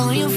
know you